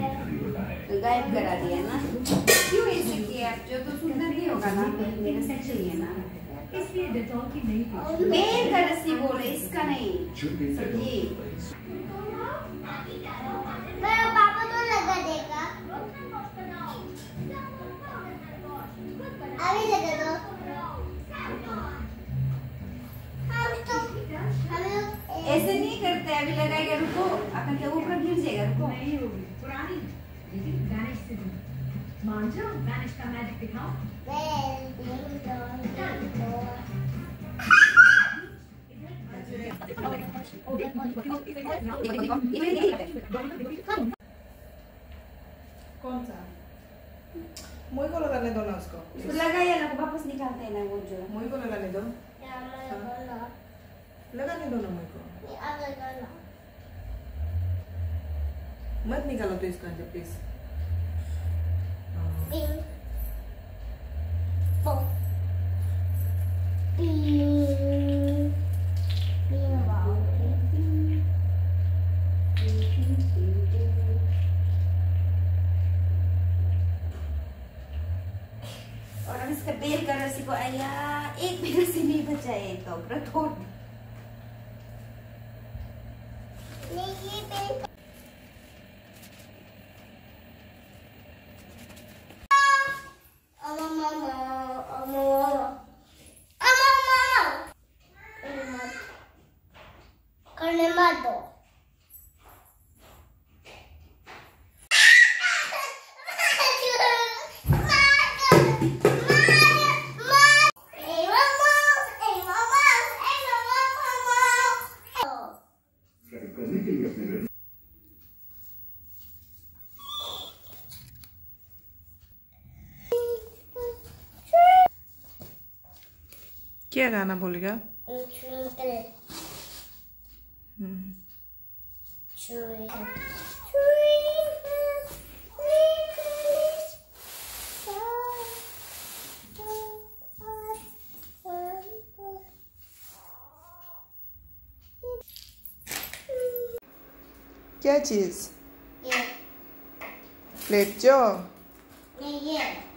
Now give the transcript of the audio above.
गायब करा दिया ना क्यों ऐसे किया जो तो सुंदर नहीं होगा ना मेरा सेट चाहिए ना इसलिए डेटॉल की पेस्ट पेड़ का रस्सी बोले, इसका नहीं। ये नई होगी। पुरानी। लेकिन वैनिश से दूर। मान जाओ वैनिश का मैजिक दिखाओ। कौन सा? मुई को लगाने दो ना उसको। उसको लगाया ना वापस निकालते हैं ना वो जो। मुई को लगाने दो। लगाने दो ना मुई को मत निकालो तो इसका जब प्लीज़ और अब इसका बेल का रस्सी को आया। एक भी रस्सी नहीं बचा है तो पूरा क्या गाना बोलेगा क्या चीज़? प्लेट जो? ये ये।